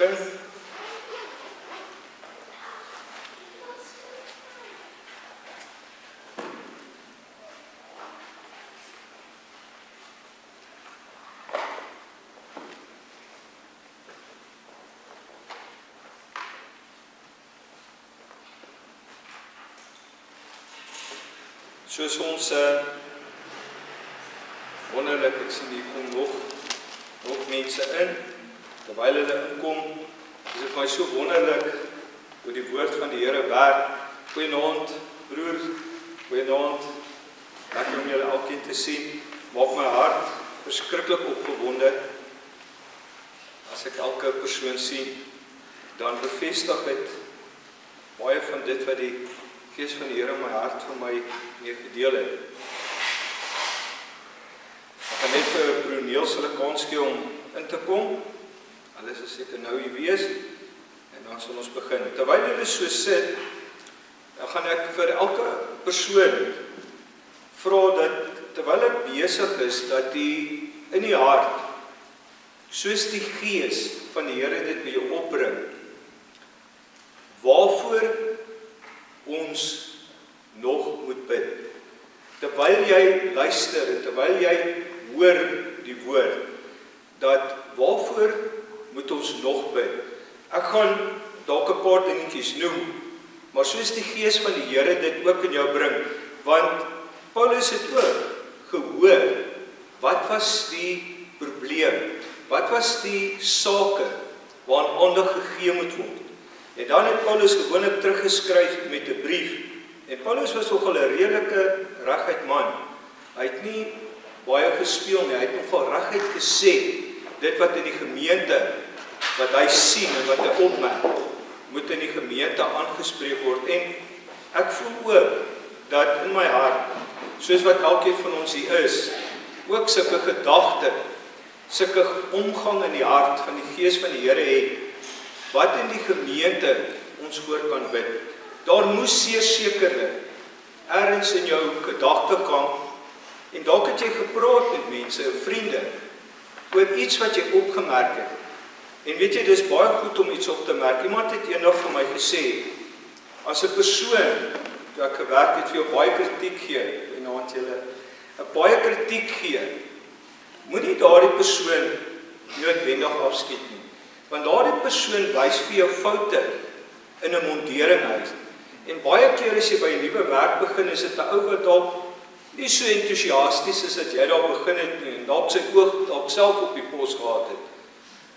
begin. Soos ons uh wonderlik ek sien hier kom nog nog mense in terwyl hulle inkom vir my so wonderlik hoe die woord van die Here werk. Goeienaand broer. Goeienaand. Lekker om julle alkeen te sien. Maak my hart verskriklik opgewonde as ek elke persoon sien. Dan bevestig dit baie van dit wat die Gees van die Here my hart vir my mee gedeel het. Ek gaan net vir broer Niels hulle kans gee om in te kom. Alles is seker nou hier wees en dan sal ons begin. Terwyl hulle so sit, dan gaan ek vir elke persoon vra dat terwyl ek besig is dat jy in die hart soos die gees van die Here dit by jou opbring waarvoor ons nog moet bid. Terwyl jy luister en terwyl jy hoor die woord dat waarvoor moet ons nog bid. Ek gaan dalk 'n paar dingetjies noem, maar soos die Gees van die Here dit ook in jou bring, want Paulus het ook gehoor wat was die probleem? Wat was die sake waaraan aandag gegee moet word? En dan het Paulus gewoonlik teruggeskryf met 'n brief. En Paulus was nogal 'n redelike reguit man. Hy het nie baie gespeel nie. Hy het nogal reguit gesê dit wat in die gemeente wat hy sien en wat hy opmerk moet in die gemeente aangespreek word. En ek voel ook dat in my hart soos wat elkeen van ons hier is, ook sulke gedagte, sulke omgang in die hart van die Gees van die Here het wat in die gemeente ons voor kan bid. Daar moes sekerlik ergens in jou gedagtekamp en dalk het jy gepraat met mense, vriende oor iets wat jy opgemerk het. En weet jy, dis baie goed om iets op te merk. Iemand het eendag vir my gesê as 'n persoon wat ek gewerk het vir jou baie kritiek gee en nou het jy 'n baie kritiek gee, moenie daardie persoon noodwendig afskiet nie want daardie persoon wys vir jou foute in 'n mondering uit. En baie keer as jy by 'n nuwe werk begin, is dit 'n ou wat dalk nie so entoesiasties is dat jy daar begin het nie en dalk sy oog dalk self op die pos gehad het.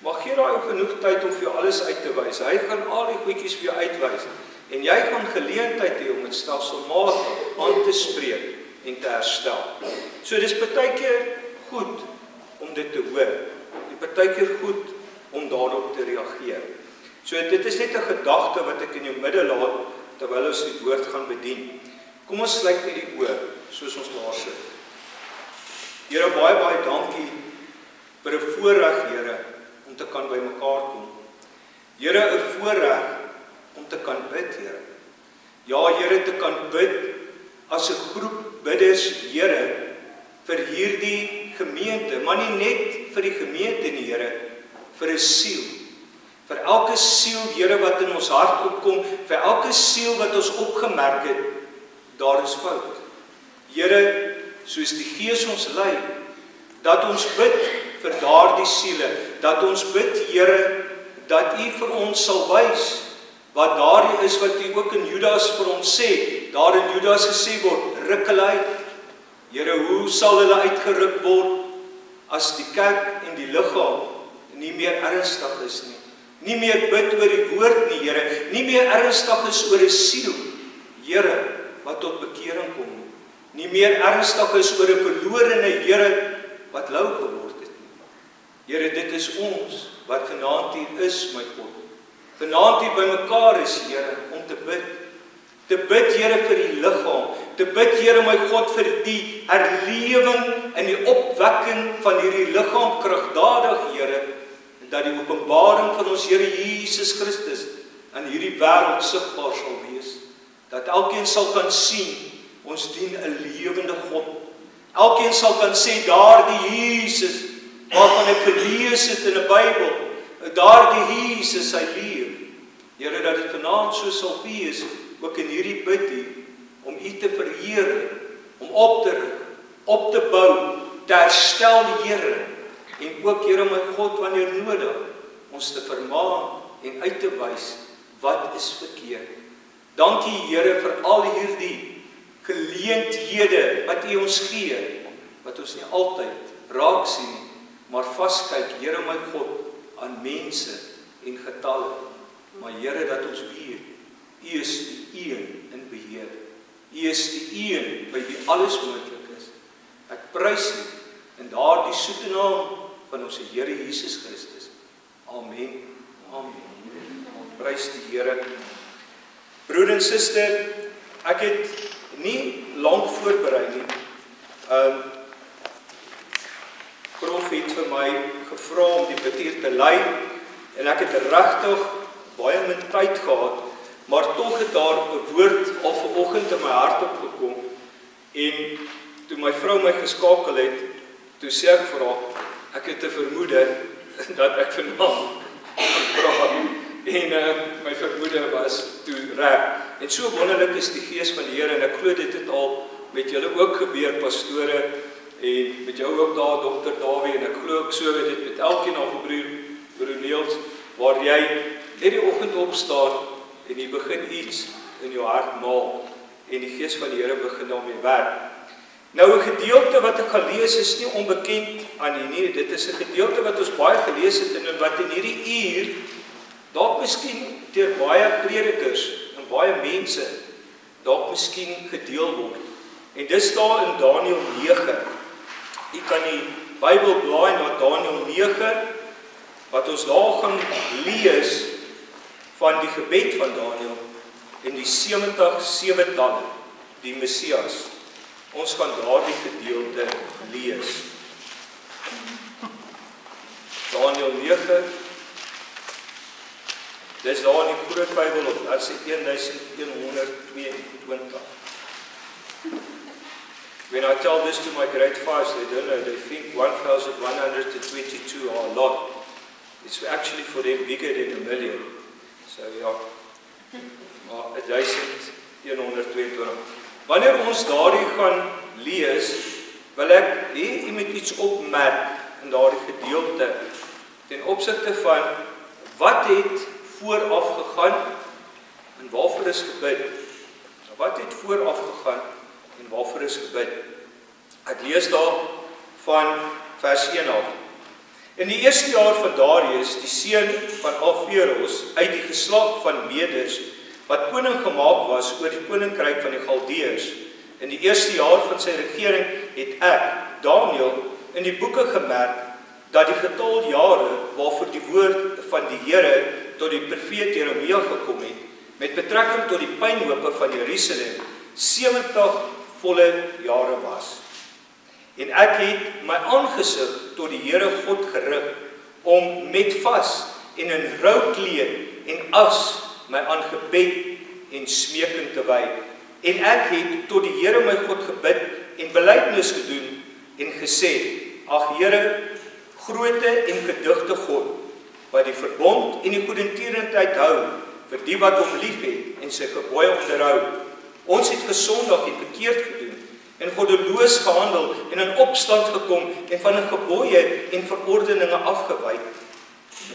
Maar gee daai genoeg tyd om vir jou alles uit te wys. Hy gaan al die goedjies vir jou uitwys en jy gaan geleentheid hê om dit stelselmatig aan te spreek en te herstel. So dis baie keer goed om dit te hoor. Dit baie keer goed om daarop te reageer. So dit is net 'n gedagte wat ek in jou midde laat terwyl ons die woord gaan bedien. Kom ons sluit net die oë soos ons daar sit. Here baie baie dankie vir 'n voorreg, Here, om te kan bymekaar kom. Here, 'n voorreg om te kan bid, Here. Ja, Here, te kan bid as 'n groep bidders, Here, vir hierdie gemeente, maar nie net vir die gemeente nie, Here, vir 'n siel. Vir elke siel, Here, wat in ons hart opkom, vir elke siel wat ons opgemerk het, daar is fout. Here, soos die Gees ons lei, dat ons bid vir daardie siele, dat ons bid, Here, dat U vir ons sal wys wat daardie is wat U ook in Judas vir ons sê. Daar in Judas gesê word, ruk hulle uit. Here, hoe sal hulle uitgeruk word as die kerk en die liggaam nie meer ernstig is nie. Nie meer bid oor die woord nie, Here, nie meer ernstig is oor 'n siel, Here, wat tot bekering kom nie. Nie meer ernstig is oor 'n verlorene Here wat lou nie. Here, dit is ons wat vanaand hier is, my God. Vanaand hier bymekaar is, Here, om te bid. Te bid, Here, vir die liggaam, te bid, Here, my God, vir die herlewing en die opwekking van hierdie liggaam kragtadig, Here dat die openbaring van ons Here Jesus Christus in hierdie wêreld sigbaar sal wees. Dat elkeen sal kan sien ons dien 'n lewende God. Elkeen sal kan sê daardie Jesus waarvan ek gelees het in 'n Bybel daardie Jesus hy leef. Here dat dit vanaand so sal wees ook in hierdie bid hier om U te verheerlik, om op te rig, op te bou, te herstel die Here en ook Here my God wanneer nodig ons te vermaan en uit te wys wat is verkeerd. Dankie Here vir al hierdie geleenthede wat U ons gee wat ons nie altyd raak sien nie, maar vaskyk Here my God aan mense en getalle. Maar Here dat ons weet U is die een in beheer. U is die een by wie alles moontlik is. Ek prys U in daardie soete naam van ons Here Jesus Christus. Amen. Amen. Prys die Here. Broer en suster, ek het nie lank voorberei nie. Um Prof het vir my gevra om die betier te lei en ek het regtig baie min tyd gehad, maar tog het daar 'n woord al vanoggend in my hart opgekom en toe my vrou my geskakel het, toe sê ek vir haar, ek het 'n vermoede dat ek vanaand praat en uh, my vermoede was toe reg. En so wonderlik is die gees van die Here en ek glo dit het al met julle ook gebeur pastore en met jou ook daar dokter Dawie en ek glo ook so weet dit met elkeen af broer broer Niels waar jy net die oggend opstaan en jy begin iets in jou hart maak en die gees van die Here begin daarmee werk. Nou 'n gedeelte wat ek gaan lees is nie onbekend aan nie. Nee, dit is 'n gedeelte wat ons baie gelees het en wat in hierdie uur dalk miskien deur baie predikers en baie mense dalk miskien gedeel word. En dis daar in Daniël 9 U kan die Bybel blaai na Daniël 9 wat ons daar gaan lees van die gebed van Daniël en die 70 sewe dae die Messias. Ons gaan daardie gedeelte lees. Daniël 9 Dis daar in die Groot Bybel op bladsy 1122. When I tell this to my grade 5s, they don't know, they think 1,122 are a lot. It's actually for them bigger than a million. So ja, maar 1122. Wanneer ons daardie gaan lees, wil ek hê jy moet iets opmerk in daardie gedeelte ten opsigte van wat het vooraf gegaan en waarvoor is gebid. Wat het vooraf gegaan en waarvoor is gebid. Ek lees daar van vers 1 af. In die eerste jaar van Darius, die seun van Alferos uit die geslag van Medes wat koning gemaak was oor die koninkryk van die Galdeërs, in die eerste jaar van sy regering het ek, Daniël, in die boeke gemerk dat die getal jare waarvoor die woord van die Here tot die profeet Jeremia gekom het met betrekking tot die pynhope van Jerusalem 70 volle jare was. En ek het my aangesig tot die Here God gerig om met vas en in rou kleed en as my aangebed en smeking te wy. En ek het tot die Here my God gebid en belydenis gedoen en gesê: Ag Here, groote en gedigte God, wat die verbond en die goedertierendheid hou vir die wat hom liefhet en sy gebooie onderhou Ons het gesondag en verkeerd gedoen en goddeloos gehandel en in opstand gekom en van 'n gebooie en verordeninge afgewyk.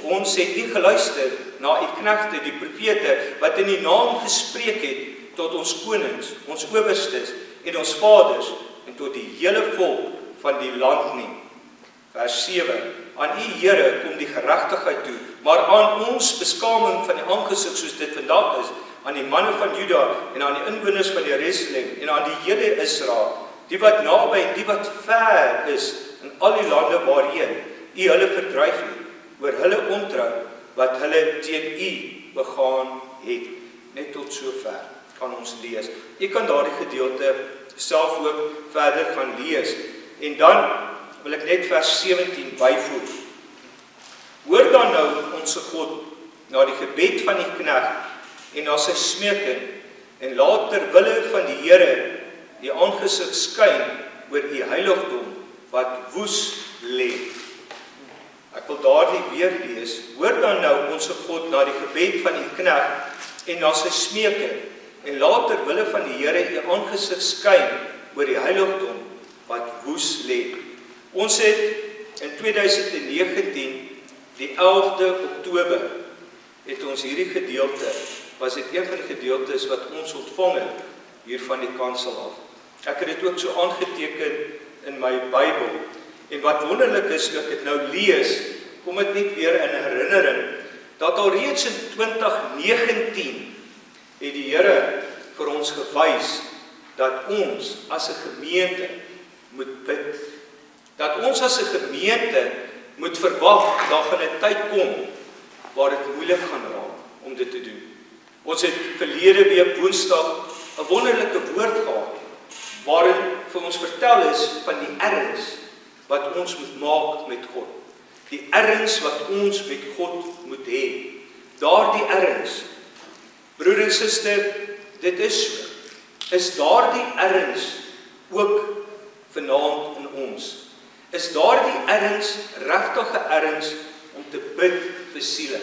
Ons het nie geluister na u knegte die profete wat in u naam gespreek het tot ons konings, ons owerstes en ons vaders en tot die hele volk van die land nie. Vers 7 Aan u Here kom die geregtigheid toe, maar aan ons beskaming van die aangesig soos dit vandag is, aan die manne van Juda en aan die inwoners van Jerusalem en aan die hele Israel, die wat naby en die wat ver is in al die lande waarheen u hulle verdryf het oor hulle ontrou wat hulle teen u begaan het. Net tot sover kan ons lees. Jy kan daardie gedeelte self ook verder gaan lees. En dan wil ek net vers 17 byvoeg. Hoor dan nou ons God na die gebed van die knegt en na sy smeking en laat ter wille van die Here die aangesig skyn oor u heiligdom wat woes lê. Ek wil daardie weer lees. Hoor dan nou ons God na die gebed van u knegt en na sy smeking en later wille van die Here u aangesig skyn oor die heiligdom wat woes lê. Ons het in 2019 die 11de Oktober het ons hierdie gedeelte was dit een van die gedeeltes wat ons ontvang het hier van die kansel af. Ek het dit ook so aangeteken in my Bybel. En wat wonderlik is, ek het nou lees, kom dit net weer in herinnering dat alreeds in 2019 het die Here vir ons gewys dat ons as 'n gemeente moet bid. Dat ons as 'n gemeente moet verwag dat gaan 'n tyd kom waar dit moeilik gaan raak om dit te doen. Ons het verlede week Woensdag 'n wonderlike woord gehad waarin vir ons vertel is van die erns wat ons moet maak met God. Die erns wat ons met God moet hê. Daardie erns. Broer en suster, dit is. Is daardie erns ook vanaand in ons? Is daardie erns regtige erns om te bid vir siele?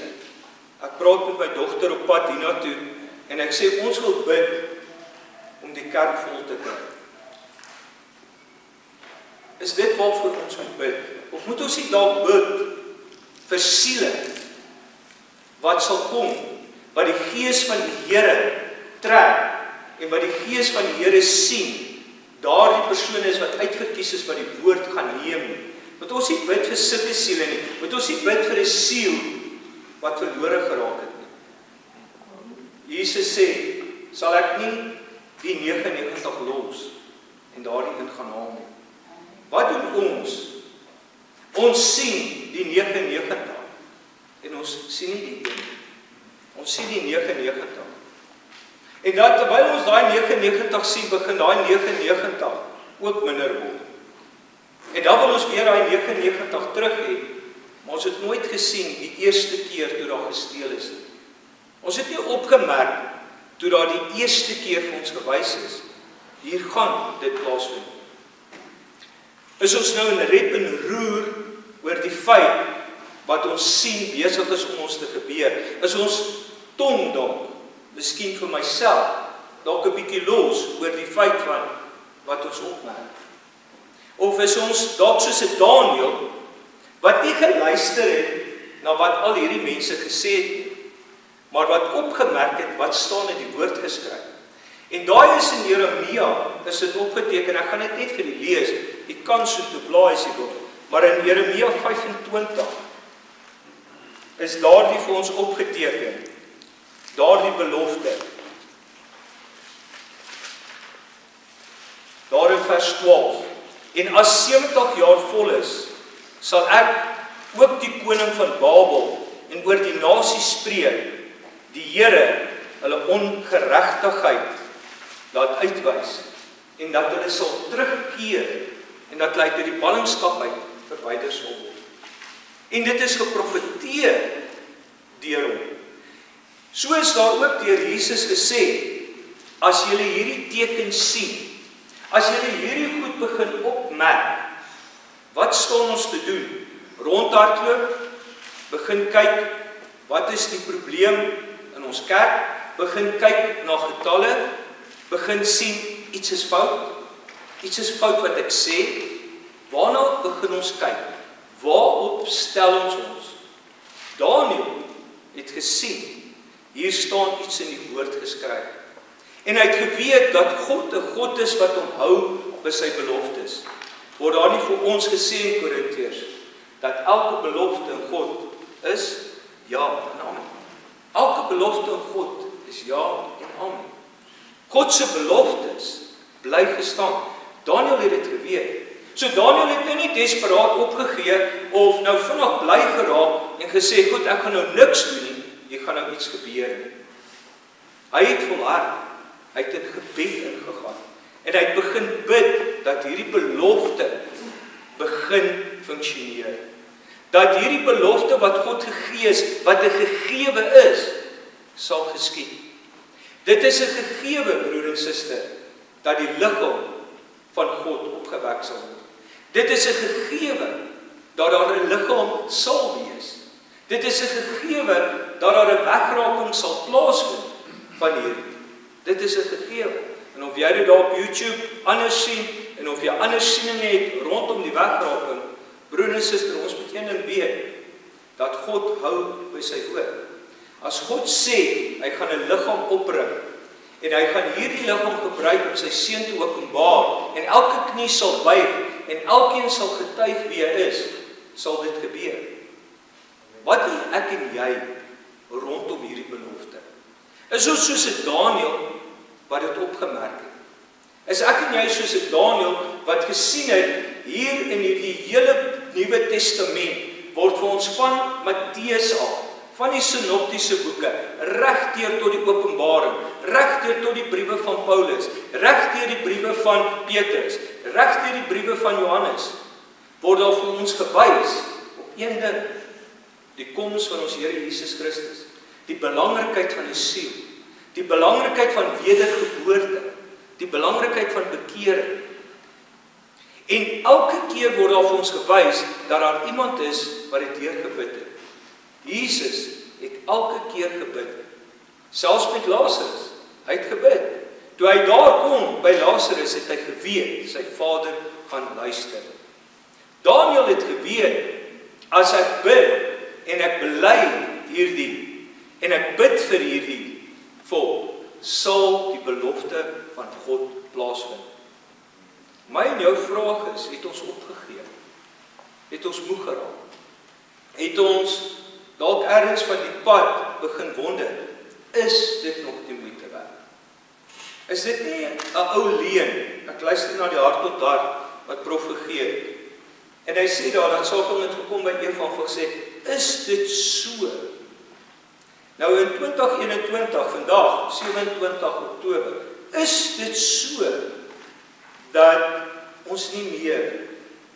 Ek praat met my dogter op pad hiernatoe en ek sê ons wil bid om die kerk vol te kry. Is dit waarvoor ons moet bid? Of moet ons nie dalk bid vir siele wat sal kom, wat die gees van die Here trek en wat die gees van die Here sien? Daardie persone is wat uitverkies is wat die woord gaan neem. Moet ons nie bid vir sulke siele nie. Moet ons nie bid vir 'n siel wat verlore geraak het nie. Jesus sê, sal ek nie die 99 los en daardie een gaan haal nie. Wat doen ons? Ons sien die 99 en ons sien nie die een nie. Ons sien die 99. En dat terwyl ons daai 99 sien, begin daai 99 ook minder word. En dan wil ons weer daai 99 terug hê. Maar ons het nooit gesien die eerste keer toe daar gesteel is nie. Ons het nie opgemerk toe daar die eerste keer vir ons gewys is. Hier gaan dit plaasvind. Is ons nou in rep en roer oor die feit wat ons sien besig is om ons te gebeur? Is ons tom dalk, miskien vir myself, dalk 'n bietjie los oor die feit van wat ons opmerk? Of is ons dalk soos 'n Daniël wat nie geluister het na wat al hierdie mense gesê het nie, maar wat opgemerk het wat staan in die woord geskryf? En daai is in Jeremia, is dit opgeteken. Ek gaan dit net vir u lees. U kan so toe blaai as u wil. Maar in Jeremia 25 is daardie vir ons opgeteken. Daardie belofte. Daar in vers 12. En as 70 jaar vol is, sal ek ook die koning van Babel en oor die nasie spreek. Die Here hulle ongeregtigheid laat uitwys en dat hulle sal terugkeer en dat hulle uit die ballingskap uit verwyder sal word. En dit is geprofeteer deur hom. So is daar ook deur Jesus gesê as jy hierdie teken sien, as jy hierdie goed begin opmerk, wat staan ons te doen? Rondhardloop, begin kyk wat is die probleem in ons kerk, begin kyk na getalle begin sien iets is fout. Iets is fout wat ek sê. Waarna begin ons kyk? Waarop stel ons ons? Daniël het gesien hier staan iets in die woord geskryf. En hy het geweet dat God 'n God is wat hom hou by sy beloftes. Word daar nie vir ons gesê in Korintiërs dat elke belofte in God is ja en amen. Elke belofte in God is ja en amen. God se beloftes bly gestaan. Daniël het dit geweet. So Daniël het nou nie desperaat opgegee of nou vinnig bly geraak en gesê, "Goed, ek gaan nou niks doen nie. Hier gaan nou iets gebeur." Hy het volhard. Hy het in gebed ingegaan en hy het begin bid dat hierdie belofte begin funksioneer. Dat hierdie belofte wat God gegee het, wat 'n gegewe is, sal geskied. Dit is 'n gegewe broer en suster dat die liggaam van God opgewek sal word. Dit is 'n gegewe dat daar 'n liggaam sal wees. Dit is 'n gegewe dat daar 'n wegraking sal plaasvind van hierdie. Dit is 'n gegewe. En of jy dit daar op YouTube anders sien en of jy ander sieninge het rondom die wegraking, broer en suster, ons moet een ding weet dat God hou by sy woord. As God sê hy gaan 'n liggaam oprig en hy gaan hierdie liggaam gebruik om sy seun te openbaar en elke knie sal buig en elkeen sal getuig wie hy is, sal dit gebeur. Wat doen ek en jy rondom hierdie belofte? Is ons soos 'n Daniël wat dit opgemerk het? Is ek en jy soos 'n Daniël wat gesien het hier in hierdie hele Nuwe Testament word vir ons van Matteus af van die sinoptiese boeke regdeur tot die Openbaring, regdeur tot die briewe van Paulus, regdeur die briewe van Petrus, regdeur die briewe van Johannes word daar vir ons gewys op een ding: die koms van ons Here Jesus Christus, die belangrikheid van die siel, die belangrikheid van wedergeboorte, die belangrikheid van bekering. En elke keer word daar vir ons gewys dat daar iemand is wat dit deurgebid het. Jesus het elke keer gebid. Selfs met Lazarus, hy het gebid. Toe hy daar kom by Lazarus het hy geweet sy Vader gaan luister. Daniël het geweet as ek bid en ek bely hierdie en ek bid vir hierdie volk, sal die belofte van God plaasvind. My en jou vraag is, het ons opgegee? Het ons moeg geraak? Het ons dalk ergens van die pad begin wonder, is dit nog die moeite werd? Is dit nie 'n ou leuen? Ek luister na die hart tot hart wat profeteer. En hy sê daar dat Satan het gekom by Eva en gesê, "Is dit so?" Nou in 2021 vandag, 27 Oktober, is dit so dat ons nie meer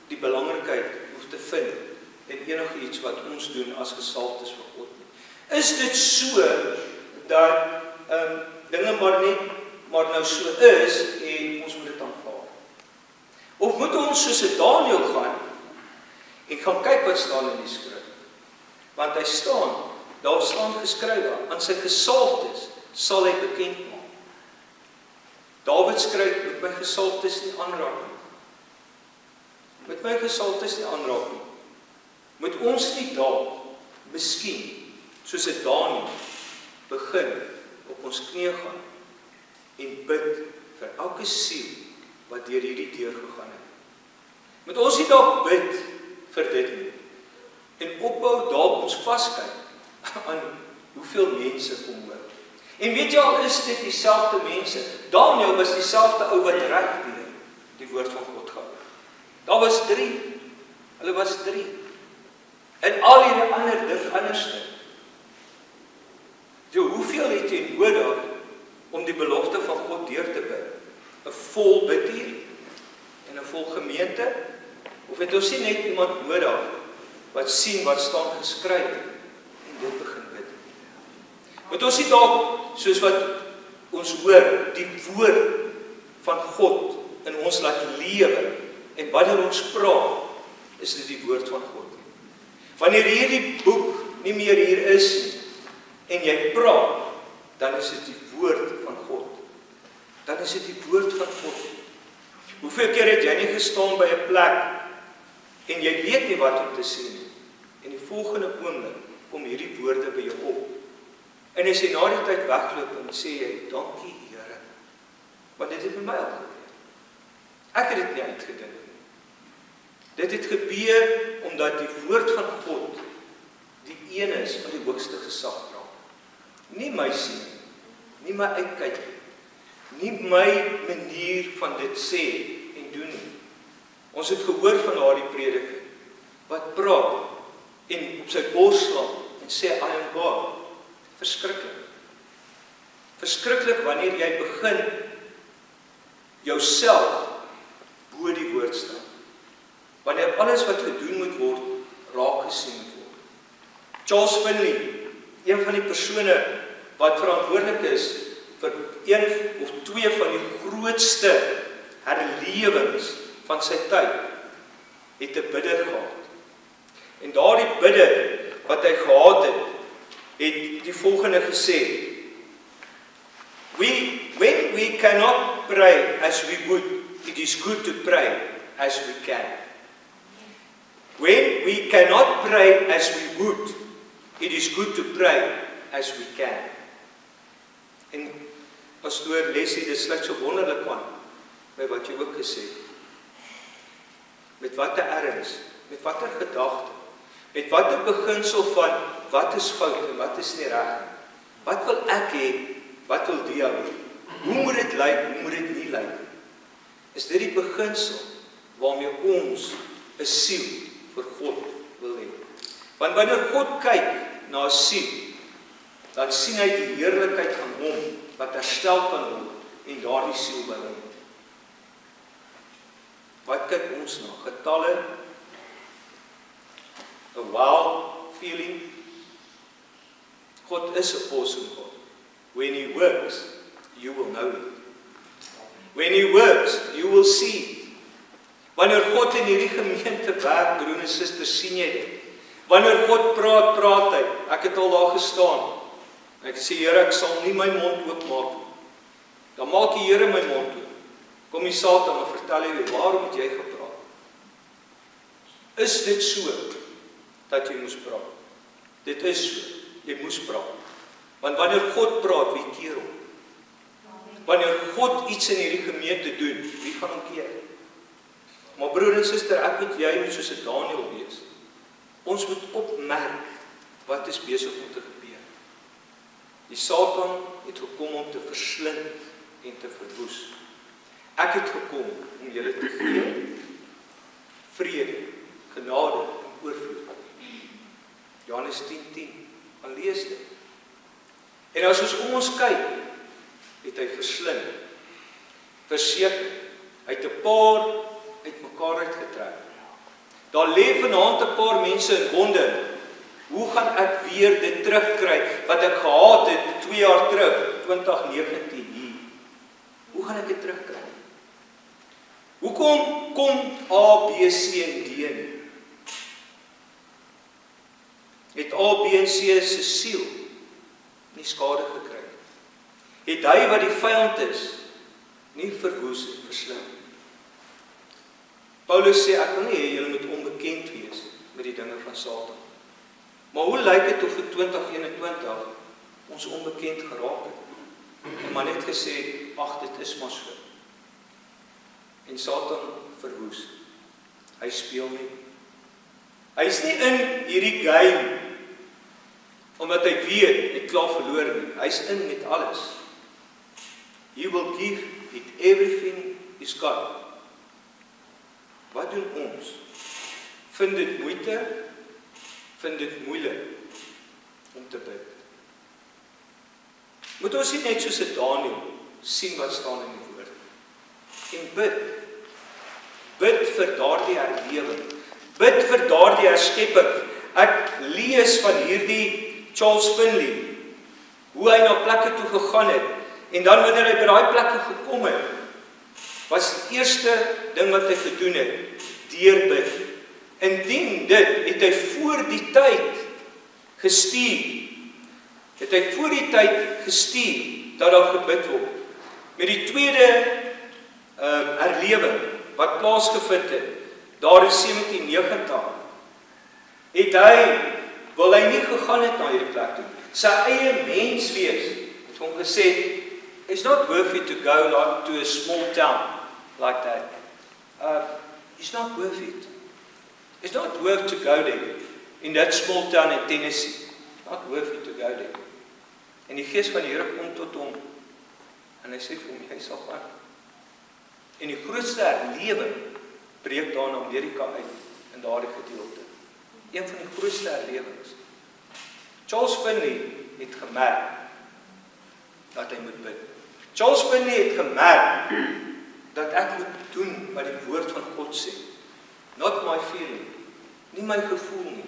die belangrikheid hoef te vind en enigiets wat ons doen as gesaltes vir God nie. Is dit so dat um, dinge maar net maar nou so is en ons moet dit aanvaar? Of moet ons soos 'n Daniël gaan en gaan kyk wat staan in die skrif? Want hy staan, daar staan geskrywe aan sy gesaltes sal hy bekend maak. Dawid skryf met my gesaltes nie aanraak nie. Met my gesaltes nie aanraak nie moet ons nie dalk miskien soos 'n Daniël begin op ons knieë gaan en bid vir elke siel wat deur hierdie deur gegaan het. Moet ons nie dalk bid vir dit nie en opbou dalk ons vaskyk aan hoeveel mense kom hoor. En weet jy al is dit dieselfde mense. Daniël was dieselfde ou wat reg die, die woord van God gehou. Daar was 3. Hulle was 3. En al hierdie ander ding anderste. Jy hoeveel het jy nodig om die belofte van God deur te bid? 'n Vol biduur en 'n vol gemeente of het ons nie net iemand nodig wat sien wat staan geskryf dit begin bid? Moet ons nie dalk soos wat ons hoor die woord van God in ons laat lewe en wanneer ons praat is dit die woord van God. Wanneer hierdie boek nie meer hier is en jy praat, dan is dit die woord van God. Dan is dit die woord van God. Hoeveel keer het jy nie gestaan by 'n plek en jy weet nie wat om te sê nie en die volgende oomblik kom hierdie woorde by jou op. En as jy na die tyd wegloop en sê jy dankie Here. Want dit het vir my al gebeur. Ek het dit nie uitgedink nie. Dit het gebeur omdat die woord van God die een is wat die hoogste gesag dra. Nie my sien, nie my uitkyk nie, nie my manier van dit sê en doen nie. Ons het gehoor van daardie prediker wat praat en op sy bors slaan en sê I am God. Verskriklik. Verskriklik wanneer jy begin jouself bo die woord stel wanneer alles wat gedoen moet word raak gesien word. Charles Finley, een van die persone wat verantwoordelik is vir een of twee van die grootste herlewings van sy tyd, het 'n bidder gehad. En daardie bidder wat hy gehad het, het die volgende gesê: We when we cannot pray as we would, it is good to pray as we can. When we cannot pray as we would, it is good to pray as we can. En pastoor Leslie, dit sluit so wonderlik aan by wat jy ook gesê het. Met watter erns, met watter gedagte, met watter beginsel van wat is fout en wat is nie reg nie. Wat wil ek hê? Wat wil die hê? Hoe moet dit lyk? Hoe moet dit nie lyk nie? Is dit die beginsel waarmee ons 'n siel vir God wil hê? Want wanneer God kyk na 'n siel, dan sien hy die heerlikheid van hom wat herstel kan word en daardie siel by hom. Wat kyk ons na? Getalle? 'n wow feeling? God is 'n awesome God. When he works, you will know it. When he works, you will see it. Wanneer God in hierdie gemeente werk, broer en susters, sien jy dit. Wanneer God praat, praat hy. Ek het al daar gestaan. Ek sê Here, ek sal nie my mond oopmaak nie. Dan maak die Here my mond oop. Kom die Satan en vertel hy, "Waarom het jy gepraat?" Is dit so dat jy moes praat? Dit is so. Jy moes praat. Want wanneer God praat, wie keer hom? Wanneer God iets in hierdie gemeente doen, wie gaan hom keer? Maar broer en suster, ek moet jy moet soos 'n Daniël wees. Ons moet opmerk wat is besig om te gebeur. Die Satan het gekom om te verslind en te verwoes. Ek het gekom om julle te gee vrede, genade en oorvloed. Johannes 10:10. 10. Gaan lees dit. En as ons om ons kyk, het hy verslind. Verseker, hy het 'n paar uitmekaar uitgetrek. Daar lê vanaand 'n paar mense in wonder. Hoe gaan ek weer dit terugkry wat ek gehad het 2 jaar terug, 2019 hier? Hoe gaan ek dit terugkry? Hoekom kom A, B, C en D nie? Het A, B en C se siel nie skade gekry nie? Het hy wat die vyand is nie verwoes en verslind? Paulus sê ek wil nie hê julle moet onbekend wees met die dinge van Satan. Maar hoe lyk dit of in 2021 ons onbekend geraak het? En maar net gesê, ag dit is maar so. En Satan verwoes. Hy speel nie. Hy's nie in hierdie game omdat hy weet hy klaar verloor nie. Hy's in met alles. He will give it everything he's got. Wat doen ons? Vind dit moeite? Vind dit moeilik om te bid? Moet ons nie net soos Daniël sien wat staan in die woord en bid. Bid vir daardie herlewing. Bid vir daardie herskepping. Ek lees van hierdie Charles Finley hoe hy na plekke toe gegaan het en dan wanneer hy by daai plekke gekom het was die eerste ding wat hy gedoen het deurbid. Indien dit het hy voor die tyd gestuur. Het hy voor die tyd gestuur dat daar gebid word. Met die tweede ehm uh, herlewing wat plaasgevind het daar in 1790 het hy wil hy nie gegaan het na hierdie plek toe. Sy eie mens wees het hom gesê it's not worth it to go like to a small town like that. Uh, it's not worth it. It's not worth to go there in that small town in Tennessee. Not worth it to go there. En die gees van die Here kom tot hom en hy sê vir hom jy sal gaan. En die grootste herlewing breek daar in Amerika uit in daardie gedeelte. Een van die grootste herlewings. Charles Finney het gemerk dat hy moet bid. Charles Finney het gemerk dat ek moet doen wat die woord van God sê. Not my feeling, nie my gevoel nie,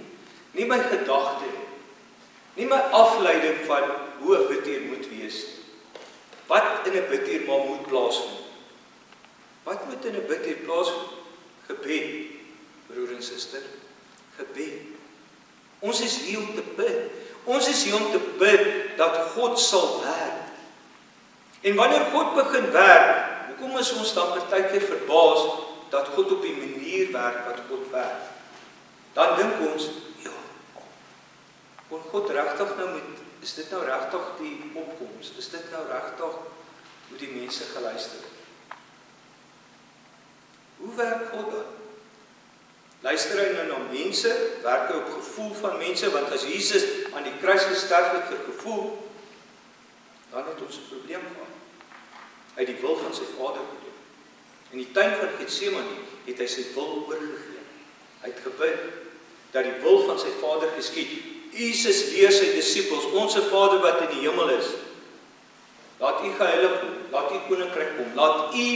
nie my gedagte nie. Nie my afleiding van hoe 'n bidtier moet wees nie. Wat in 'n bidtier maar moet plaasvind. Wat moet in 'n bidtier plaasvind? Gebed, broer en suster. Gebed. Ons is hier om te bid. Ons is hier om te bid dat God sal werk. En wanneer God begin werk, hoekom is ons dan partykeer verbaas dat God op die manier werk wat God werk? Dan dink ons, ja. Kon God regtig nou met is dit nou regtig die opkoms? Is dit nou regtig hoe die mense geluister het? Hoe werk God dan? Luister hy nou na mense, werk hy op gevoel van mense want as Jesus aan die kruis gesterf het vir gevoel, dan het ons 'n probleem gehad. Hy het die wil van sy Vader gedoen. In die tuin van Getsemane het hy sy wil oorgegee. Hy het gebid dat die wil van sy Vader geskied. Jesus leer sy disippels, ons Vader wat in die hemel is, laat U geheilig word, laat U koninkryk kom, laat U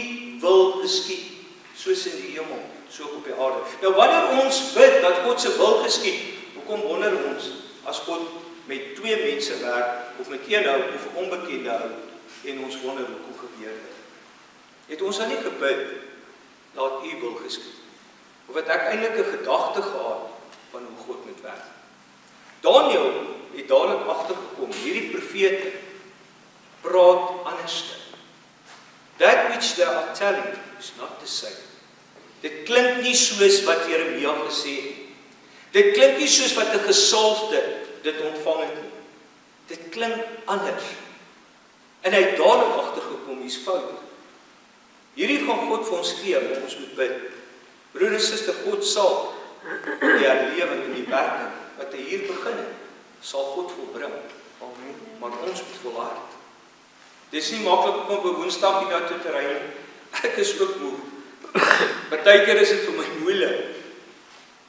wil geskied soos in die hemel so op die aarde. Nou wanneer ons bid dat God se wil geskied, hoekom wonder ons as God met twee mense werk of met een ou of 'n onbekende ou en ons wonder hoekom gebeur dit? Het ons dan nie gebid laat U wil geskied? Of het ek eintlik 'n gedagte gehad van hoe God moet werk? Daniël het dadelik agtergekom hierdie profete praat anders. That which they are telling is not the same. Dit klink nie soos wat Jeremia gesê het. Dit klink nie soos wat 'n gesalfde dit ontvang het nie. Dit klink anders. En hy het dadelik agtergekom hier's fout. Hierdie gaan God vir ons gee, maar ons moet bid. Broer en suster, God sal die herlewing en die werking wat hy hier begin het, sal God volbring. Amen. Maar ons moet volhard. Dis nie maklik om op 'n Woensdag hier na toe te ry nie. Ek is ook moeg. Partykeer is dit vir my moeilik.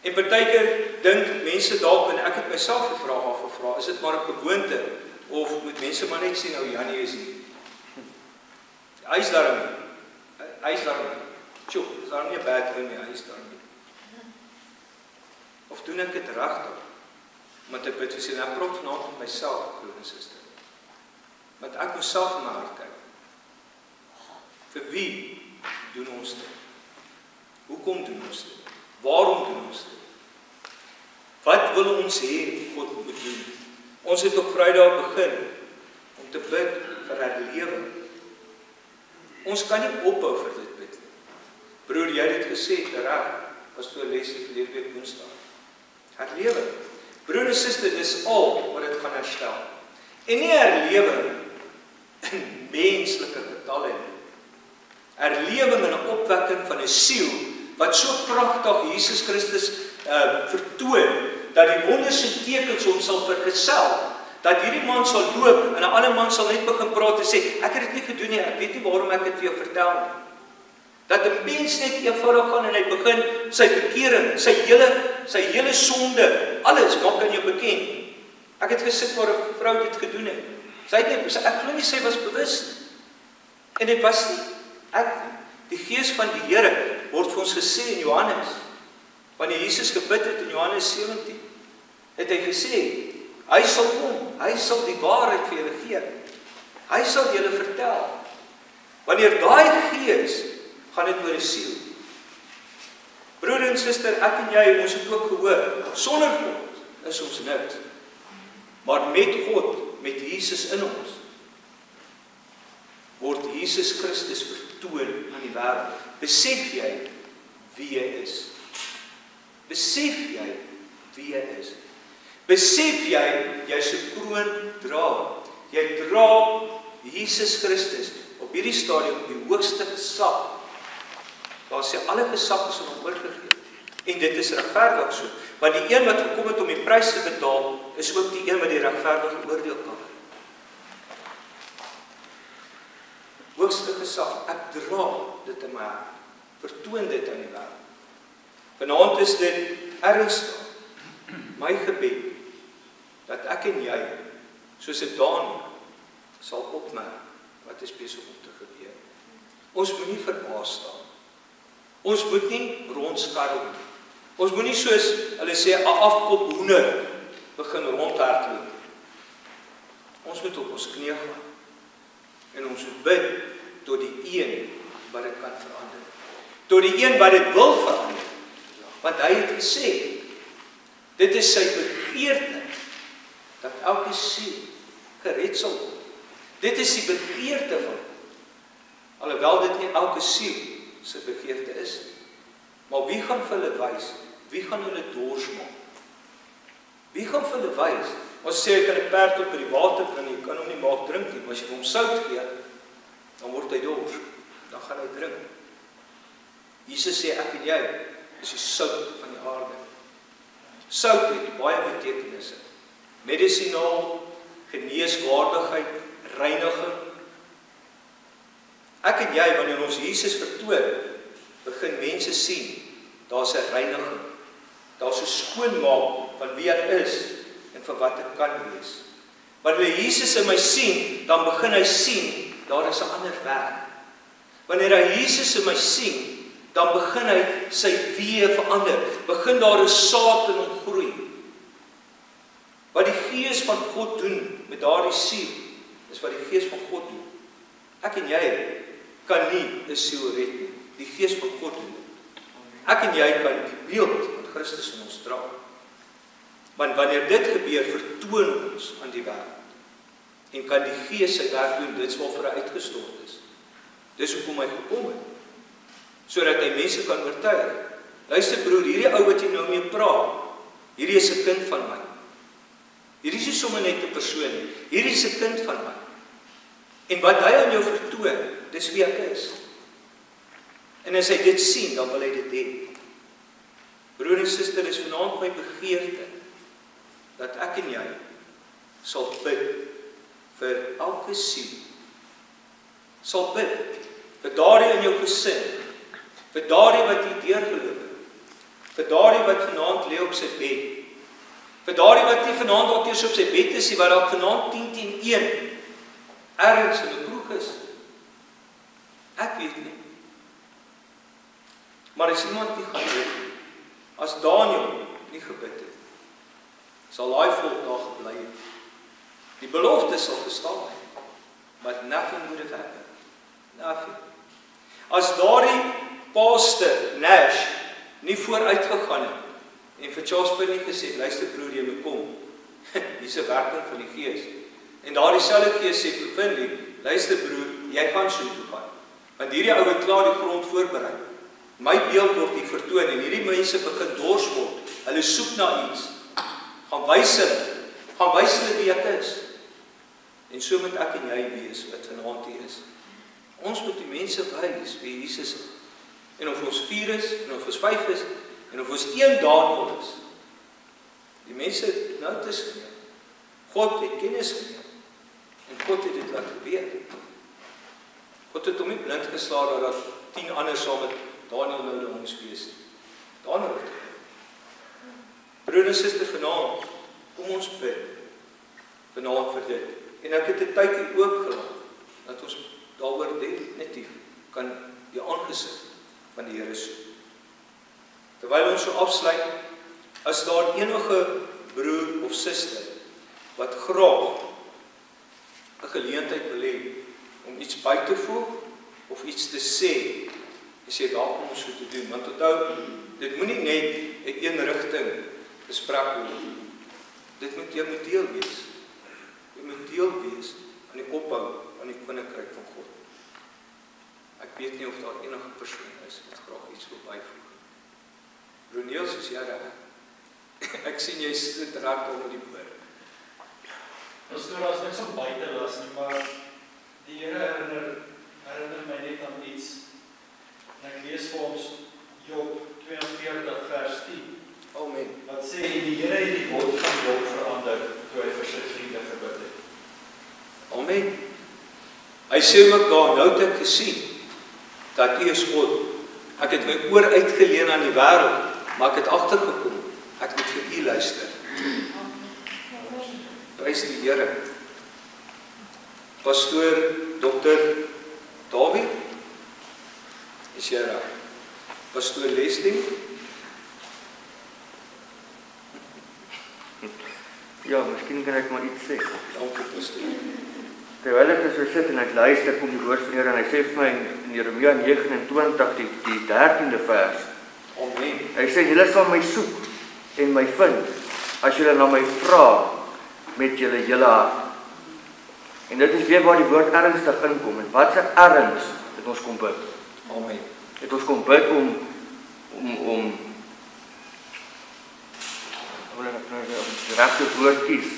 En partykeer dink mense dalk en ek het myself gevra of gevra, is dit maar 'n gewoonte of moet mense maar net sien nou Janie is hier. Hy is daar nie. Hy is daar nie. Tjoe, is daar nie 'n bad room nie, hy is daar nie. Of doen ek dit regtig? Want ek bid vir sy nou praat vanaand met myself, broer en suster. Want ek moet self in my hart kyk. Vir wie doen ons dit? Hoekom doen ons dit? Waarom doen ons dit? Wat wil ons hê God moet doen? Ons het op Vrydag begin om te bid vir herlewing. Ons kan nie ophou vir dit bid nie. Broer, jy het gesê reg, was so lesie verlede week Woensdag. Herlewing. Broer en suster, dis al wat dit gaan herstel. En nie herlewing in menslike getalle nie. Herlewing in 'n opwekking van 'n siel wat so pragtig Jesus Christus uh vertoon dat die wonders en tekens hom sal vergesel dat hierdie man sal loop en 'n ander man sal net begin praat en sê ek het dit nie gedoen nie ek weet nie waarom ek dit vir jou vertel nie. Dat 'n mens net eenvoudig gaan en hy begin sy bekering sy hele sy hele sonde alles maak aan jou bekend. Ek het gesit waar 'n vrou dit gedoen het. Sy het net ek glo nie sy was bewus. Nie en dit was nie ek die gees van die Here word vir ons gesê in Johannes. Wanneer Jesus gebid het in Johannes 17 het hy gesê hy sal kom hy sal die waarheid vir julle gee. Hy sal julle vertel. Wanneer daai gees gaan dit oor die siel. Broer en suster ek en jy ons het ook gehoor sonder God is ons niks maar met God met Jesus in ons word Jesus Christus vertoon aan die wêreld besef jy wie jy is. Besef jy wie jy is. Besef jy jy's 'n kroon dra. Jy dra Jesus Christus op hierdie stadium die hoogste gesag. Daar sê alle gesag is aan hom oorgegee. En dit is regverdig so, want die een wat gekom het om die prys te betaal, is ook die een wat die regverdige oordeel kan gee. Hoogste gesag, ek dra dit in my hart vertoon dit aan die wêreld. Vanaand is dit ernstig my gebed dat ek en jy soos 'n Daniël sal opmerk wat is besig om te gebeur. Ons moenie verbaas staan. Ons moet nie rondskarrel nie. Ons moenie soos hulle sê 'n afkop hoender begin rondhardloop. Ons moet op ons knieë gaan en ons moet bid tot die een wat dit kan verander tot die een wat dit wil verander. Want hy het gesê dit is sy begeerte dat elke siel gered sal word. Dit is die begeerte van alhoewel dit nie elke siel se begeerte is nie. Maar wie gaan vir hulle wys? Wie gaan hulle dors maak? Wie gaan vir hulle wys? Ons sê jy kan 'n perd op by die water bring, jy kan hom nie maak drink nie, maar as jy hom sout gee, dan word hy dors. Dan gaan hy drink. Jesus sê ek en jy is die sout van die aarde. Sout het baie betekenisse. Medisinaal, geneeswaardigheid, reiniging. Ek en jy wanneer ons Jesus vertoon, begin mense sien daar's 'n reiniging. Daar's 'n skoonmaak van wie ek is en vir wat ek kan wees. Wanneer Jesus in my sien, dan begin hy sien daar is 'n ander wêreld. Wanneer hy Jesus in my sien, dan begin hy sy weë verander. Begin daar 'n saad in hom groei. Wat die Gees van God doen met daardie siel, is wat die Gees van God doen. Ek en jy kan nie 'n siel red nie. Die Gees van God doen dit. Ek en jy kan die beeld van Christus in ons dra. Want wanneer dit gebeur, vertoon ons aan die wêreld. En kan die Gees sy werk doen, dit sal vir hy uitgestort is. Dis hoekom hy gekom het sodat hy mense kan oortuig. Luister broer, hierdie ou wat jy nou mee praat, hierdie is 'n kind van my. Hierdie is nie sommer net 'n persoon nie. Hierdie is 'n kind van my. En wat hy aan jou vertoon, dis wie ek is. En as hy dit sien, dan wil hy dit hê. Broer en suster, is vanaand my begeerte dat ek en jy sal bid vir elke siel. Sal bid vir daardie in jou gesin vir daardie wat hier deurgeloop het vir daardie wat vanaand lê op sy bed vir daardie wat nie vanaand dalk eers op sy bed is nie wat dalk vanaand 10 teen 1 ergens in 'n kroeg is. Ek weet nie. Maar as iemand nie gaan bid as Daniel nie gebid het sal hy volk daar gebly het die belofte sal gestaan het but nothing would have happened nothing as daardie paaste Nash nie vooruit gegaan het en vir Charles Finney gesê luister broer jy moet kom. Dis 'n werking van die gees. En daardie selfde gees sê vir Finney luister broer jy gaan so toe gaan. Want hierdie ou het klaar die grond voorberei. My beeld word hier vertoon en hierdie mense begin dors word. Hulle soek na iets. Gaan wys hulle. Gaan wys hulle wie ek is en so moet ek en jy wees wat vanaand hier is ons moet die mense wys wie Jesus is En of ons 4 is en of ons 5 is en of ons een Daniel is. Die mense nou tussen God het kennis geneem. En God het dit laat gebeur. God het hom nie blind geslaag dat daar 10 ander saam met Daniel nou in ons wees nie. Daniel het Broer en suster vanaand, kom ons bid. Vanaand vir dit. En ek het 'n tydjie oop gelaat dat ons daaroor definitief kan die aangesig van die Here soek. Terwyl ons so afsluit, as daar enige broer of suster wat graag 'n geleentheid wil hê om iets by te voeg of iets te sê, is jy welkom om so te doen. Want onthou, dit moenie net 'n een eenrigting gesprek wees. Dit moet jy moet deel wees. Jy moet deel wees aan die opbou van die koninkryk van God. Ek weet nie of daar enige persoon is wat graag iets wil byvoeg. Roneel sê ja daar. Ek sien jy sit reg oor die boord. Ons doen as niks om by te las nie, maar die Here herinner herinner my net aan iets. En ek lees vir ons Job 42 vers 10. Amen. Wat sê die Here het die bod van Job verander toe hy vir sy vriende gebid het. Amen. Hy sê ook daar nou het ek gesien dat U is God. Ek het my oor uitgeleen aan die wêreld, maar ek het agtergekom ek moet vir U luister. Prys die Here. Pastoor Dr. Dawie is jy reg? Pastoor Leslie? Ja, miskien kan ek maar iets sê. Dankie pastoor. Terwyl ek so sit en ek luister kom die woord van die Here en hy sê vir my in Jeremia 29 die die 13de vers. Amen. Hy sê julle sal my soek en my vind as julle na my vra met julle hele hart. En dit is weer waar die woord ernstig inkom. En wat se erns het ons kom bid? Amen. Het ons kom bid om om om wil ek nou die regte woord kies.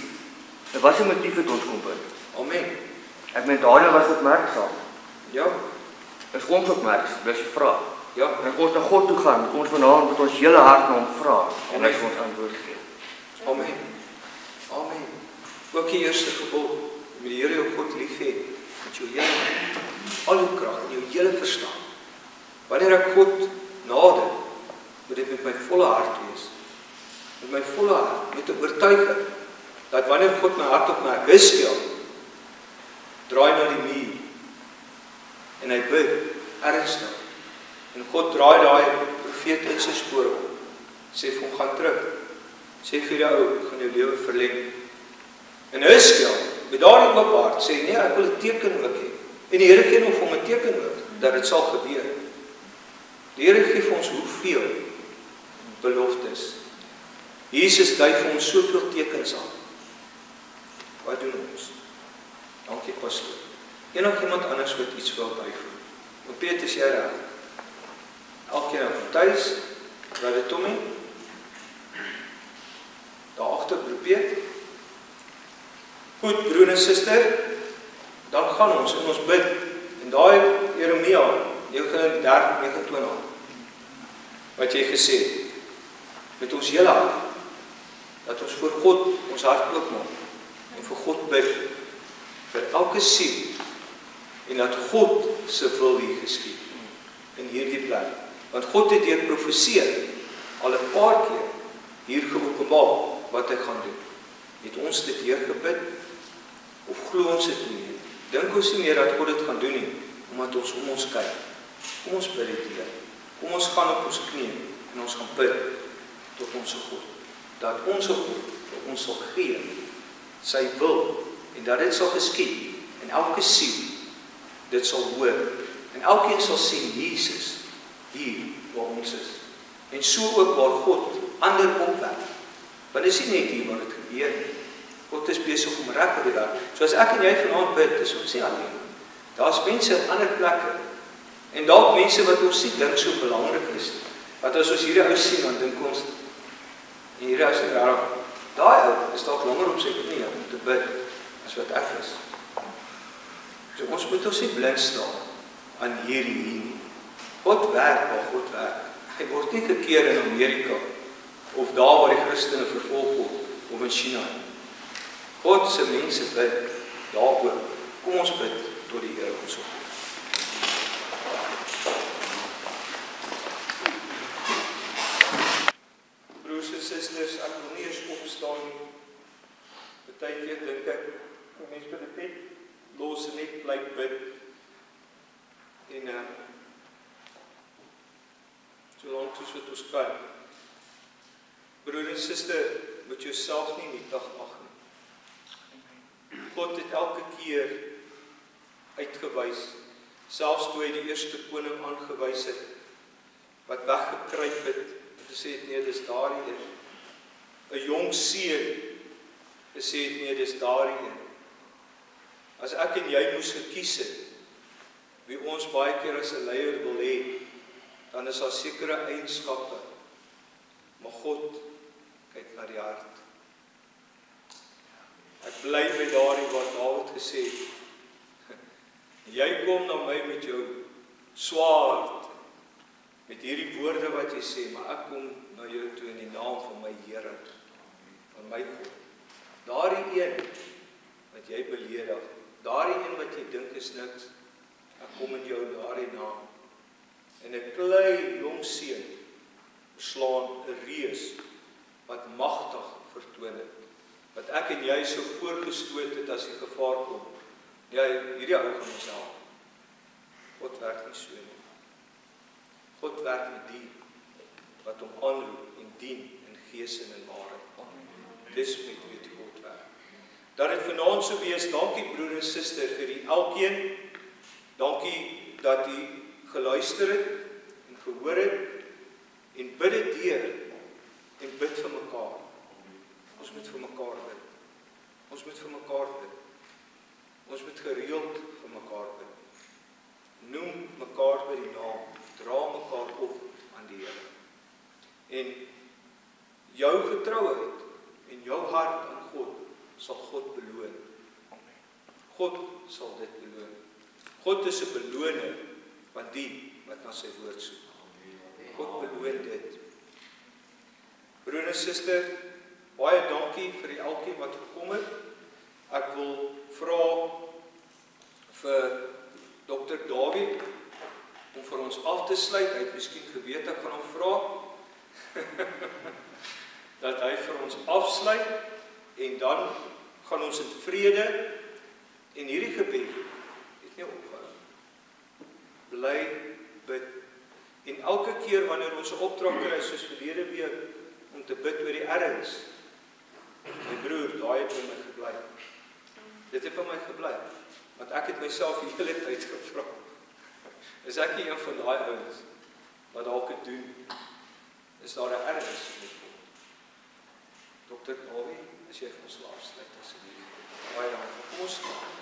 En wat se motief het ons kom bid? Amen. Ek meen Daniel was opmerksaam. Ja. Is ons opmerksaam? Dis die vraag. Ja. En ons na God toe gaan, ons vanaand met ons hele hart na hom vra en hy sal ons antwoord gee. Amen. Amen. Ook die eerste gebod, om die Here jou God lief hê met jou hele al jou krag en jou hele verstand. Wanneer ek God nader, moet dit met my volle hart wees. Met my volle hart, met 'n oortuiging dat wanneer God my hart op my Hiskel draai na die muur. En hy bid ernstig en God draai daai profeet in sy spore op sê vir hom gaan terug. Sê vir jou ou gaan jou lewe verleng. En Hiskel met daardie oop hart sê nee ek wil 'n teken ook hê. En die Here gee hom vir 'n teken ook dat dit sal gebeur. Die Here gee vir ons hoeveel beloftes. Jesus dui vir ons soveel tekens aan. Wat doen ons pastoor enigiemand anders wat iets wil byvoeg. Ou Petrus jy reg elkeen van tuis wat dit Tommy. Daar agter probeer Goed broer en suster dan gaan ons en ons bid. En daai Jeremia 39:29 wat jy gesê het met ons hele hart dat ons voor God ons hart oopmaak en vir God bid vir elke siel en dat God se wil hier geskied in hierdie plek. Want God het deur profeseë al 'n paar keer hier geopenbaar wat hy gaan doen. Het ons dit deur gebid of glo ons dit nie? Dink ons nie meer dat God dit gaan doen nie omdat ons om ons kyk. Kom ons bid dit deur kom ons gaan op ons knieë en ons gaan bid tot ons God. Dat ons God vir ons sal gee sy wil en dat dit sal geskied en elke siel dit sal hoor en elkeen sal sien Jesus hier waar ons is en so ook waar God ander opwek. Want dit is nie net hier waar dit gebeur nie. God is besig om reg die wêreld so as ek en jy vanaand bid is ons nie alleen daar's mense in ander plekke. En dalk mense wat ons nie dink so belangrik is nie. Wat as ons hierdie ou sien dan dink ons hierdie ou nie reg daai ou is dalk langer op sy knie om te bid as wat ek is So ons moet ons nie blind staan aan hierdie hier nie. God werk waar God werk. Hy word nie gekeer in Amerika of daar waar die Christene vervolg word of in China nie. God se mense bid daaroor. Kom ons bid tot die Here ons God. Broers en susters, ek wil nie eens opstaan nie. Partykeer dink ek, mense bid dit net en net bly bid. En uh so lank soos wat ons kan. Broer en suster, moet jouself nie nietig mag nie. God het elke keer uitgewys, selfs toe hy die eerste koning aangewys het wat weggekruip het, gesê het nee, dis daardie een. 'n Jong seun gesê het nee, dis daardie een. As ek en jy moes gekies het wie ons baie keer as 'n leier wil hê, dan is daar sekere eienskappe. Maar God kyk na die hart. Ek bly by daardie wat Dawid gesê het. Jy kom na my met jou swaard met hierdie woorde wat jy sê, maar ek kom na jou toe in die naam van my Here, van my God. Daardie een wat jy beledig Daardie jy dink is niks, ek kom in jou daardie naam. En 'n klein jong seun slaan 'n reus wat magtig vertoon het. Wat ek en jy so voorgestoot het as die gevaar kom. Ja, hierdie ou gaan ons help. God werk nie so nie. God werk met die wat hom aanroep en dien in gees en in waarheid. Dis met wie. Dat dit vanaand so wees. Dankie broer en suster vir die elkeen. Dankie dat u geluister het en gehoor het en bid dit deur en bid vir mekaar. Ons moet vir mekaar bid. Ons moet vir mekaar bid. Ons moet gereeld vir mekaar bid. Noem mekaar by die naam, dra mekaar op aan die Here. En jou getrouheid en jou hart aan God sal God beloon. Amen. God sal dit beloon. God is 'n beloner van die wat na sy woord soek. God beloon dit. Broer en suster, baie dankie vir elkeen wat gekom het. Ek wil vra vir dokter Dawie om vir ons af te sluit. Hy het miskien geweet ek gaan hom vra dat hy vir ons afsluit en dan gaan ons in vrede en hierdie gebed het nie opgehou. Bly bid. En elke keer wanneer ons 'n opdrag kry soos verlede week om te bid oor die erns. My broer, daai het my gebly. Dit het by my gebly. Want ek het myself die hele tyd gevra. Is ek nie een van daai ouens wat dalk dit doen? Is daar 'n erns met God? Dokter Nawie, as jy vir ons afsluit asseblief. Baie dankie. Ons staan.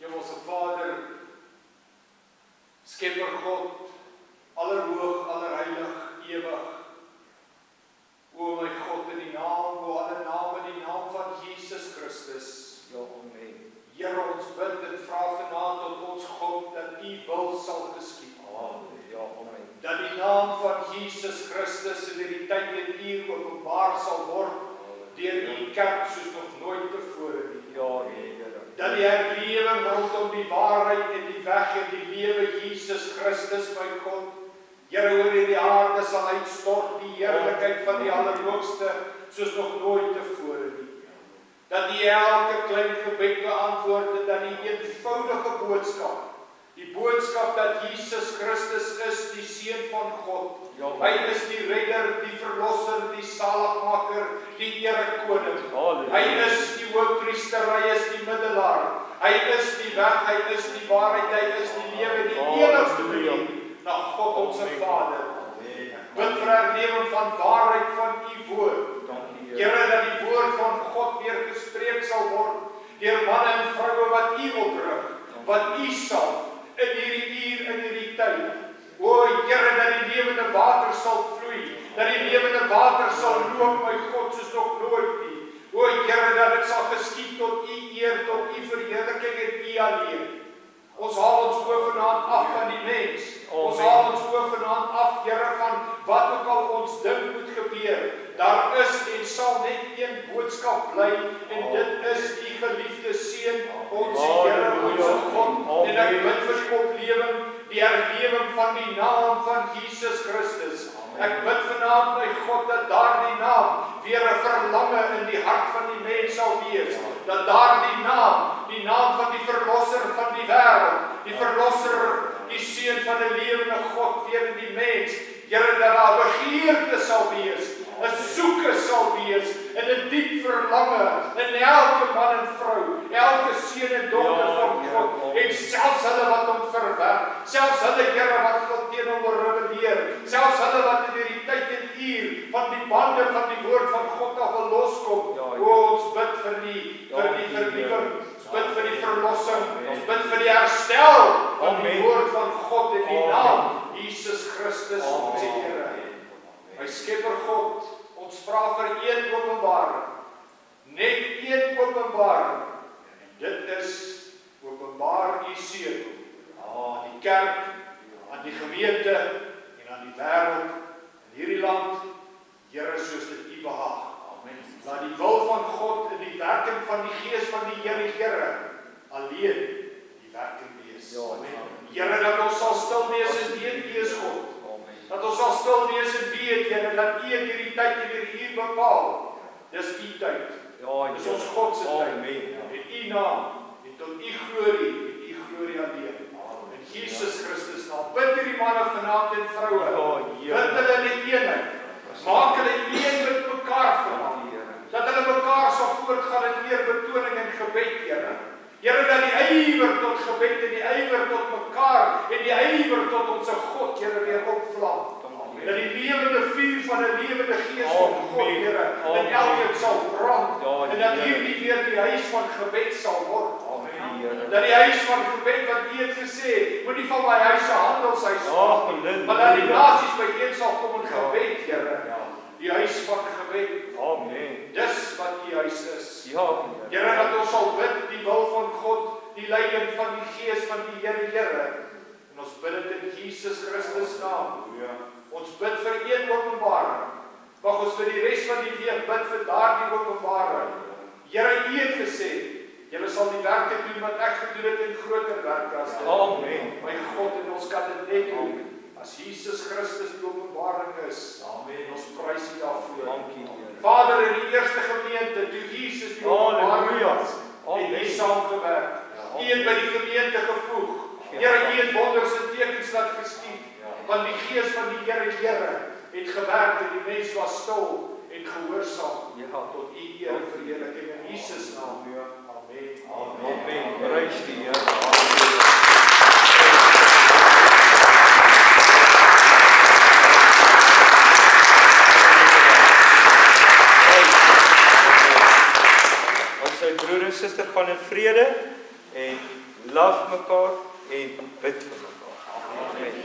Hemelse Vader, Skepper God, allerhoog, allerheilig, ewig. O my God in die naam, o alle name in die naam van Jesus Christus. Ja, amen. Here ons bid en vra vanaand tot ons God dat U wil sal geskied. Amen. Ja, amen. Dat die naam van Jesus Christus in hierdie tyd en uur openbaar sal word deur U kerk soos nog nooit tevore nie. Ja, nee, Here. dat die herlewing rondom die waarheid en die weg en die lewe Jesus Christus my God Here oor hierdie aarde sal uitstort die heerlikheid van die Allerhoogste soos nog nooit tevore nie. Dat die elke klein gebed beantwoord en dat die eenvoudige boodskap die boodskap dat Jesus Christus is die seun van God. Ja, Hy is die redder, die verlosser, die saligmaker, die erekoning. Hy is die hoofpriester, hy is die middelaar. Hy is die weg, hy is die waarheid, hy is die lewe, die enigste manier na God ons Vader. Bid vir herlewing van waarheid van u woord. Dankie, Here dat die woord van God weer gespreek sal word deur manne en vroue wat u terug, wat u sal in hierdie uur in hierdie tyd. O Here dat die lewende water sal vloei, dat die lewende water sal loop my God soos nog nooit nie. O Here dat dit sal geskied tot u eer, tot u verheerliking en u alleen. Ons haal ons oë vanaand af van die mens. Ons haal ons oë vanaand af, Here, van wat ook al ons dink moet gebeur. Daar is en sal net een boodskap bly en dit is die geliefde seun, ons Here, ons God. En ek bid vir die oplewing, die herlewing van die naam van Jesus Christus. Ek bid vanaand my God dat daardie naam weer 'n verlange in die hart van die mens sal wees. Dat daardie naam, die naam van die verlosser van die wêreld, die verlosser, die seun van 'n lewende God weer in die mens, Here dat daar begeerte sal wees, 'n soeke sal wees en 'n diep verlange in elke man en vrou, elke seun en dogter van God en selfs hulle wat hom verwerp, selfs hulle Here wat God teen hom rebelleer, selfs hulle wat in hierdie tyd en uur van die bande van die woord van God af wil loskom. O ons bid vir die vir die vernuwing, ons bid vir die verlossing, ons bid vir die herstel van die woord van God in die naam Jesus Christus ons Here. My Skepper God, ons vra vir een openbaring. Net een openbaring. En dit is openbaar u seun aan die kerk, aan die gemeente en aan die wêreld in hierdie land. Here soos dit u behaag. Amen. Laat die wil van God in die werking van die Gees van die Here Here alleen die werking wees. Ja, Amen. Here dat ons sal stil wees en weet U is God. Dat ons sal stil wees en weet Here dat U in hierdie tyd en hierdie uur bepaal. Dis U tyd. Ja, Dis ons God se tyd. Amen. In U naam en tot U glorie, en U glorie alleen. In Jesus Christus naam. Bid hierdie manne vanaand en vroue. Ja, Bid hulle in eenheid. Maak hulle een met mekaar vanaand. Dat hulle mekaar sal voortgaan in eerbetoning en gebed, Here. Here dat die ywer tot gebed en die ywer tot mekaar en die ywer tot ons God, Here weer opvlam. van 'n lewende gees van God, Amen. Here, in Amen. elkeen sal brand Ja, en dat Here. hierdie weer die huis van gebed sal word. Here. Dat die huis van gebed wat U het gesê, moenie van my huis 'n handelshuis Ja, maak, halleluja. maar dat die nasies byeen sal kom in gebed, Here. Ja. Die huis van gebed. Amen. Dis wat U huis is. Ja, Here dat ons sal bid die wil van God, die leiding van die Gees van die Here, Here. En ons bid dit in Jesus Christus naam. Ja. Ons bid vir een openbaring. Mag ons vir die res van die week bid vir daardie openbaring. Here, U het gesê, julle sal die werke doen wat ek gedoen het en groter werke as dit. Amen. My God, en ons kan dit net doen as Jesus Christus die openbaring is. Amen. Ons prys U daarvoor. Dankie, Here. Vader, in die eerste gemeente, toe Jesus die openbaring Halleluja. was, het U Amen. saamgewerk. U het by die gemeente gevoeg. Here, U het wonders en tekens laat geskied. Ja. Want die gees van die Here, Here, het gewerk en die mens was stil en gehoorsaam Ja, tot U eer en verheerliking in Jesus naam. Amen. Prys die Here. Sy broer en suster gaan in vrede en love mekaar en bid vir mekaar. Amen.